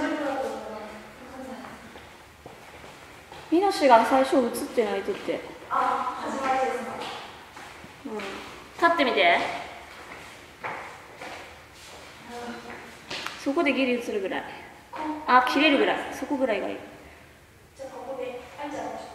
丈夫だと思いますわか？んないみなしが最初映ってないとって。あ、始まりですか？うん。立ってみてそこでギリ映るぐらい。あ切れるぐらい。そこぐらいがいい。じゃあここで、あんちゃん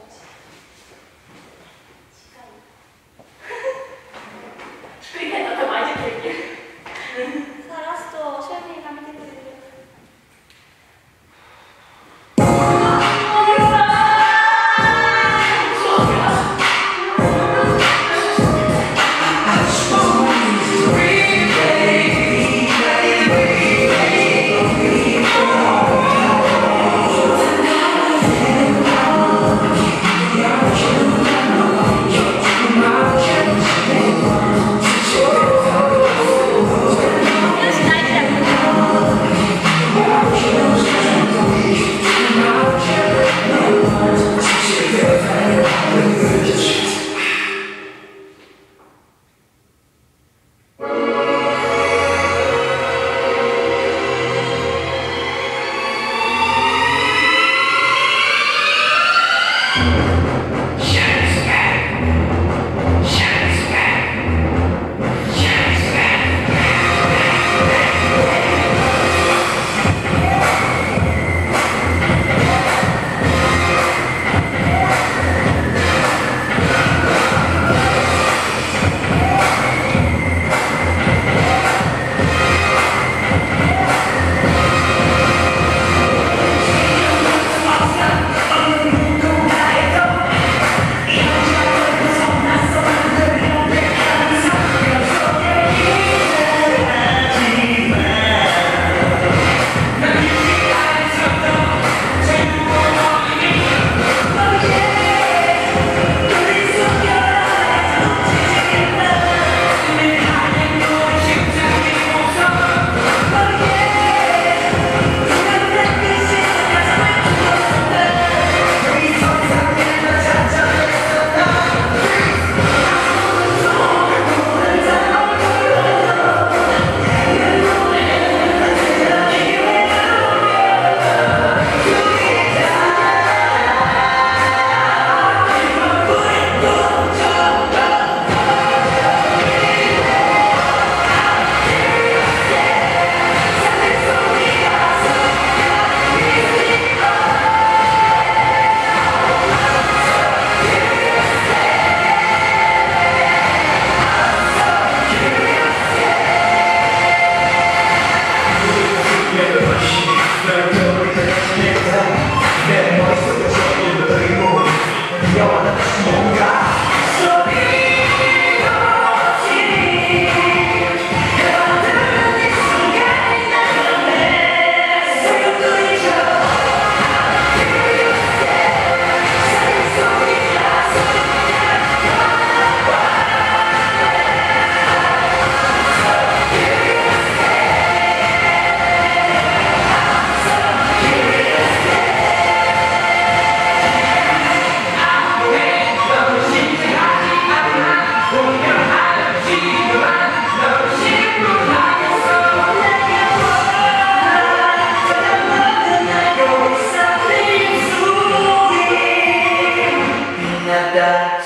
ibadah